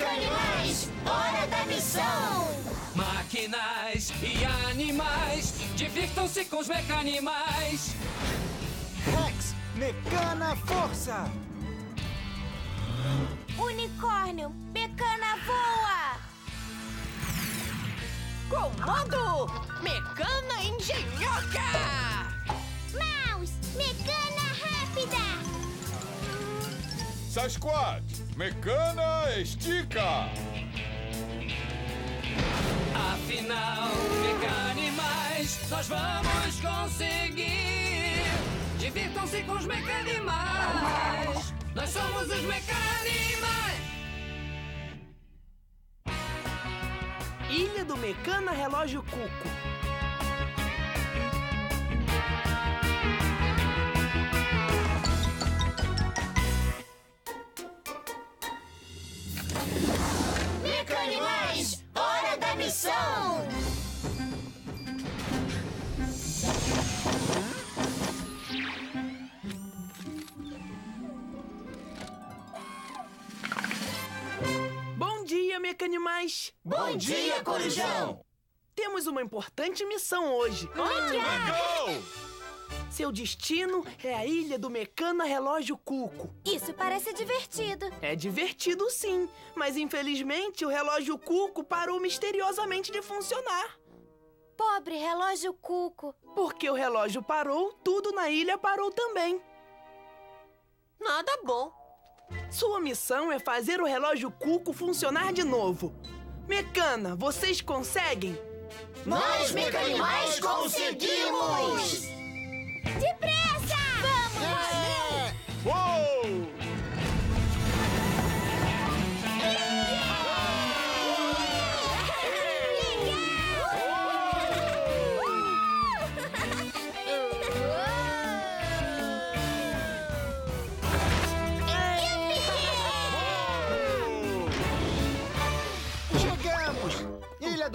Mecanimais, hora da missão! Máquinas e animais, divirtam-se com os mecanimais. Rex, Mecana Força! Unicórnio, Mecana voa! Comando Mecana Engenhoca! Mouse, Mecana rápida! Sasquatch, Mecana Estica! Afinal, mecanimais, nós vamos conseguir. Divirtam-se com os mecanimais. Nós somos os mecanimais. Ilha do Mecana Relógio Cuco. Dia, Mecanimais! Bom dia, Corujão! Temos uma importante missão hoje. Legal! Seu destino é a Ilha do Mecana Relógio Cuco. Isso parece divertido. É divertido sim, mas infelizmente o relógio Cuco parou misteriosamente de funcionar. Pobre relógio Cuco. Porque o relógio parou, tudo na ilha parou também. Nada bom. Sua missão é fazer o relógio Cuco funcionar de novo. Mecana, vocês conseguem? Nós, Mecanimais, conseguimos! Depressa!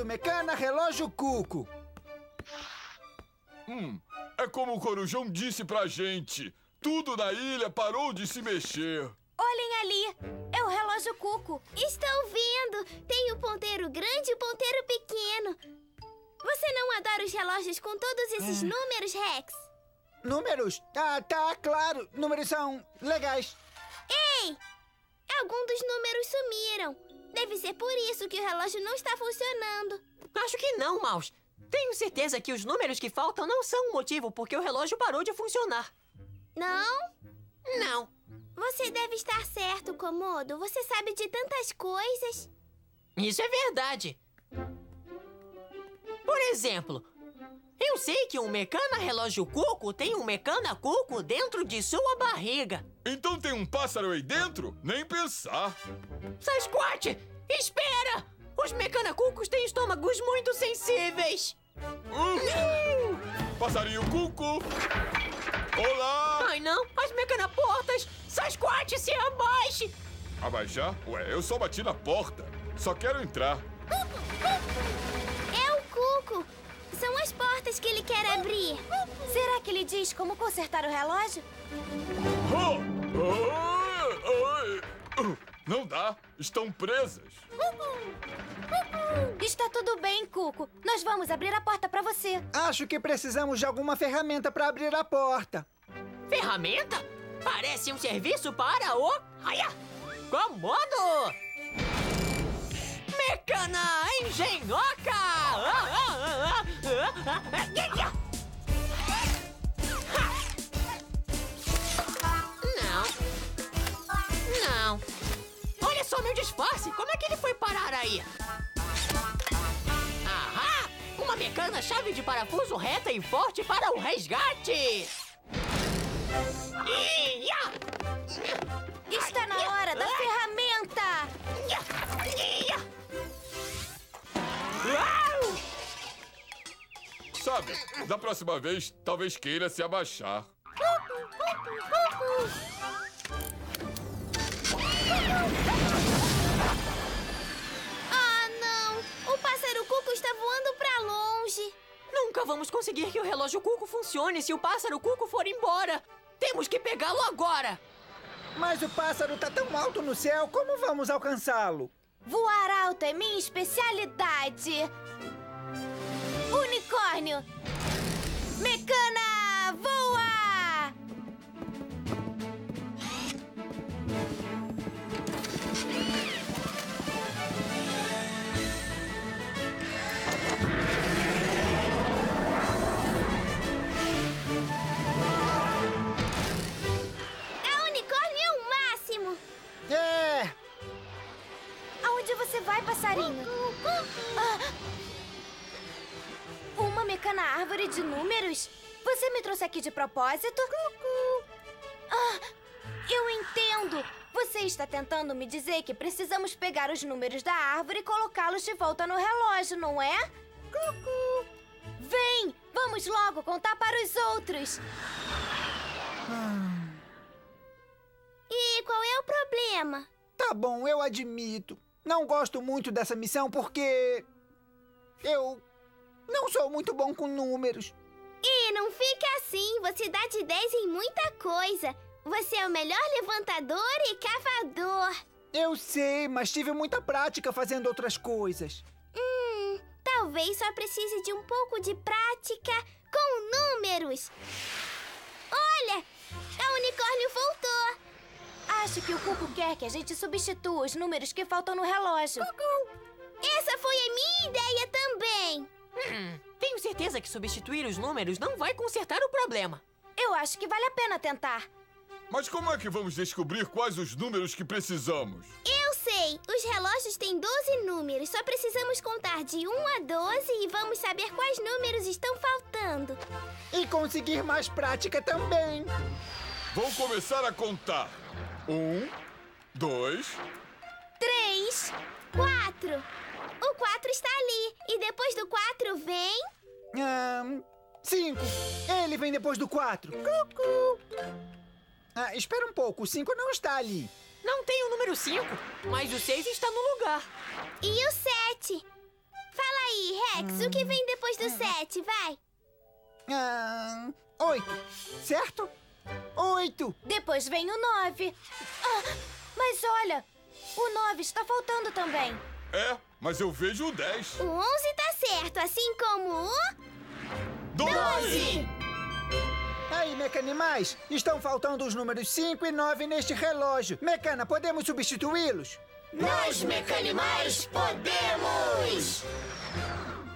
Mecana Relógio Cuco. Hum, é como o Corujão disse pra gente. Tudo na ilha parou de se mexer. Olhem ali! É o relógio Cuco. Estou vendo! Tem o ponteiro grande e o ponteiro pequeno. Você não adora os relógios com todos esses números, Rex? Números? Tá, tá, claro. Números são legais. Ei! Alguns dos números sumiram. Deve ser por isso que o relógio não está funcionando. Acho que não, Mouse. Tenho certeza que os números que faltam não são o motivo porque o relógio parou de funcionar. Não? Não. Você deve estar certo, Komodo. Você sabe de tantas coisas. Isso é verdade. Por exemplo, eu sei que um mecana relógio cuco tem um mecana cuco dentro de sua barriga. Então tem um pássaro aí dentro? Nem pensar. Sasquatch, espera! Os mecanacucos têm estômagos muito sensíveis. Uhul! Passarinho Cuco! Olá! Ai não, as mecanaportas! Sasquatch, se abaixe! Abaixar? Ué, eu só bati na porta. Só quero entrar. É o Cuco. São as portas que ele quer abrir. Será que ele diz como consertar o relógio? Não dá, estão presas. Está tudo bem, Cuco. Nós vamos abrir a porta para você. Acho que precisamos de alguma ferramenta para abrir a porta. Ferramenta? Parece um serviço para o... Aia! Comodo! Mecana Engenhoca! Ah, ah. Não. Não. Olha só meu disfarce! Como é que ele foi parar aí? Ahá! Uma mecana chave de parafuso reta e forte para o resgate! Ia! Sabe, da próxima vez, talvez queira se abaixar. Ah, não! O pássaro Cuco está voando para longe. Nunca vamos conseguir que o relógio cuco funcione se o pássaro cuco for embora. Temos que pegá-lo agora. Mas o pássaro tá tão alto no céu, como vamos alcançá-lo? Voar alto é minha especialidade. Unicórnio. Mecana, voa! Você me trouxe aqui de propósito? Ah, eu entendo. Você está tentando me dizer que precisamos pegar os números da árvore e colocá-los de volta no relógio, não é? Vem! Vamos logo contar para os outros. E qual é o problema? tá bom, eu admito. Não gosto muito dessa missão porque. Eu. Não sou muito bom com números. Não fica assim, você dá de 10 em muita coisa. Você é o melhor levantador e cavador. Eu sei, mas tive muita prática fazendo outras coisas. Hum, talvez só precise de um pouco de prática com números. Olha, a unicórnio voltou. Acho que o Cuco quer que a gente substitua os números que faltam no relógio. Essa foi a minha ideia também. Hum, certeza que substituir os números não vai consertar o problema. Eu acho que vale a pena tentar. Mas como é que vamos descobrir quais os números que precisamos? Eu sei! Os relógios têm 12 números. Só precisamos contar de 1 a 12 e vamos saber quais números estão faltando. E conseguir mais prática também. Vou começar a contar. Um, dois, 3, 4. O 4 está ali. E depois do 4 vem. Ahn, cinco. Ele vem depois do quatro. Cucu. Ah, espera um pouco, o cinco não está ali. Não tem o número 5, mas o 6 está no lugar. E o 7. Fala aí, Rex, o que vem depois do 7? Vai. Ahn, oito, certo? Oito. Depois vem o 9. Ah, mas olha, o 9 está faltando também. é, mas eu vejo o 10. O 11 tá certo, assim como o. Doze! Aí, Mecanimais, estão faltando os números 5 e 9 neste relógio. Mecana, podemos substituí-los? Nós, mecanimais, podemos!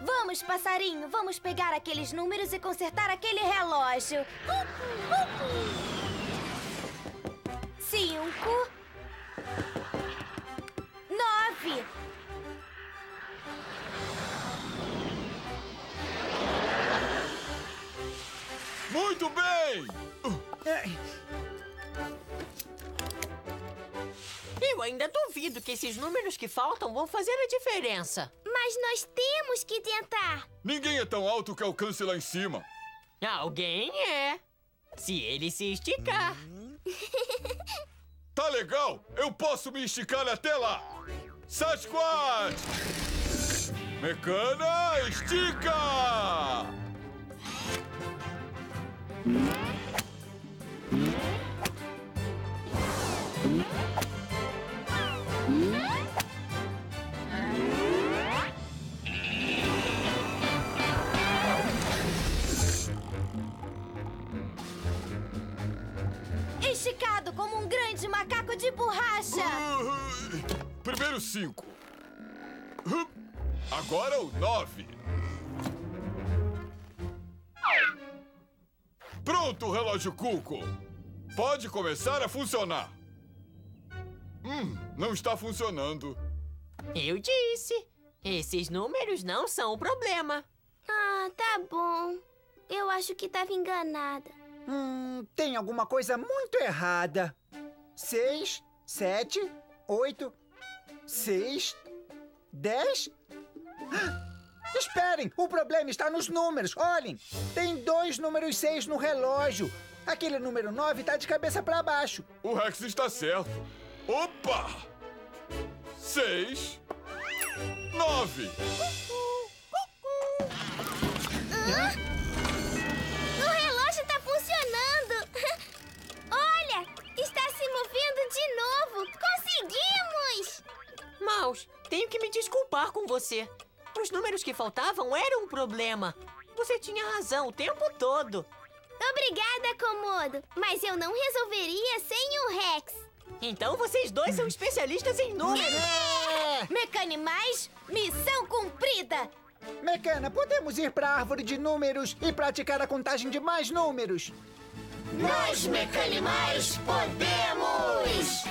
Vamos, passarinho, vamos pegar aqueles números e consertar aquele relógio. Cinco. Nove. Muito bem! Eu ainda duvido que esses números que faltam vão fazer a diferença. Mas nós temos que tentar. Ninguém é tão alto que alcance lá em cima. Alguém é. Se ele se esticar. Tá legal? Eu posso me esticar até lá. Sasquatch! Mecana, estica! Esticado como um grande macaco de borracha. Primeiro cinco. Agora o nove. Pronto, relógio Cuco. Pode começar a funcionar. Hum, não está funcionando. Eu disse. Esses números não são o problema. Ah, tá bom. Eu acho que tava enganada. hum, tem alguma coisa muito errada. Seis, sete, oito, seis, dez. Ah, Esperem, o problema está nos números. Olhem, tem dois números seis no relógio. Aquele número nove está de cabeça para baixo. O Rex está certo. Opa! Seis. Nove. O relógio tá funcionando! Olha! Está se movendo de novo! Conseguimos! Mouse, Tenho que me desculpar com você. Os números que faltavam eram um problema. Você tinha razão o tempo todo. Obrigada, Comodo. Mas eu não resolveria sem o Rex. Então vocês dois são especialistas em números. É! Mecanimais, missão cumprida! Mecana, podemos ir para a árvore de números e praticar a contagem de mais números. Nós, Mecanimais, podemos!